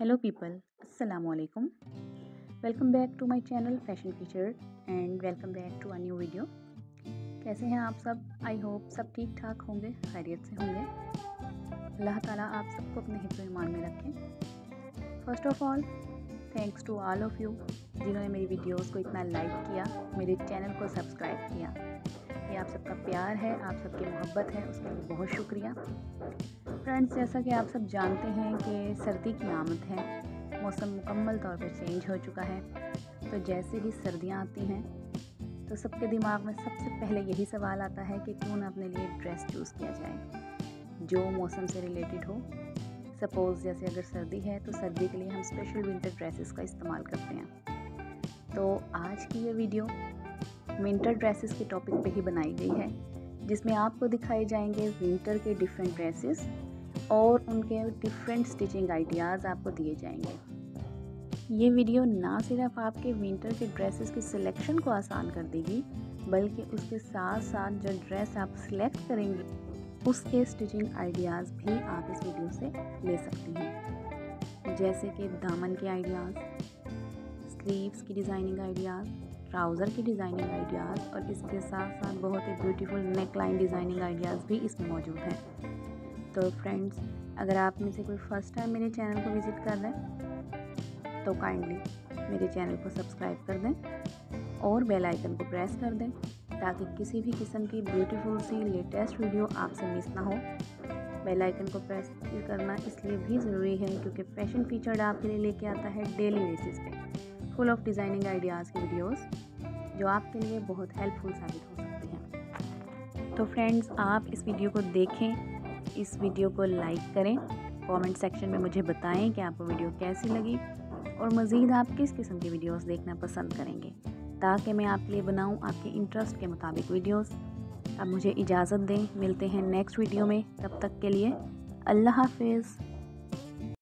Hello people अस्सलाम वालेकुम welcome back to my channel fashion feature and welcome back to a new video कैसे हैं आप सब? आई होप सब ठीक ठाक होंगे, खैरियत से होंगे। अल्लाह ताला आप सबको अपने हिफ्ज़ ईमान में रखें। First of all thanks to all of you जिन्होंने मेरी वीडियोस को इतना लाइक किया, मेरे चैनल को सब्सक्राइब किया। ये आप सबका प्यार है, आप सबकी मोहब्बत है, उसके लिए बहुत शुक्रिया। फ्रेंड्स, जैसा कि आप सब जानते हैं कि सर्दी की आमद है, मौसम मुकम्मल तौर पर चेंज हो चुका है। तो जैसे ही सर्दियाँ आती हैं तो सबके दिमाग में सबसे पहले यही सवाल आता है कि क्यों ना अपने लिए ड्रेस चूज़ किया जाए। जो मौसम से रिलेटेड हो, सपोज़ जैसे अगर सर्दी है तो सर्दी के लिए हम स्पेशल विंटर ड्रेसेस का इस्तेमाल करते हैं। तो आज की ये वीडियो विंटर ड्रेसेस के टॉपिक पे ही बनाई गई है, जिसमें आपको दिखाए जाएँगे विंटर के डिफरेंट ड्रेसेस और उनके डिफरेंट स्टिचिंग आइडियाज़ आपको दिए जाएँगे। ये वीडियो ना सिर्फ़ आपके विंटर के ड्रेसेस की सिलेक्शन को आसान कर देगी, बल्कि उसके साथ साथ जो ड्रेस आप सिलेक्ट करेंगे, उसके स्टिचिंग आइडियाज़ भी आप इस वीडियो से ले सकते हैं। जैसे कि दामन के आइडियाज़ स्लीव्स की डिज़ाइनिंग आइडियाज़ ट्राउज़र की डिज़ाइनिंग आइडियाज़ और इसके साथ साथ बहुत ही beautiful neck line designing ideas भी इसमें मौजूद हैं। तो फ्रेंड्स, अगर आप में से कोई फ़र्स्ट टाइम मेरे चैनल को विज़िट कर रहे हैं तो काइंडली मेरे चैनल को सब्सक्राइब कर दें और बेल आइकन को प्रेस कर दें ताकि किसी भी किस्म की ब्यूटीफुल सी लेटेस्ट वीडियो आपसे मिस ना हो। बेल आइकन को प्रेस करना इसलिए भी ज़रूरी है क्योंकि फ़ैशन फीचर्ड आपके लिए लेके आता है डेली बेसिस पे। फुल ऑफ़ डिज़ाइनिंग आइडियाज़ की वीडियोस जो आपके लिए बहुत हेल्पफुल साबित हो सकती हैं। तो फ्रेंड्स आप इस वीडियो को देखें, इस वीडियो को लाइक करें कमेंट सेक्शन में मुझे बताएँ कि आपको वीडियो कैसी लगी और मज़ीद आप किस किस्म की वीडियोस देखना पसंद करेंगे, ताकि मैं आपके लिए बनाऊँ आपके इंटरेस्ट के मुताबिक वीडियोस अब मुझे इजाज़त दें। मिलते हैं नेक्स्ट वीडियो में। तब तक के लिए अल्लाह हाफिज़।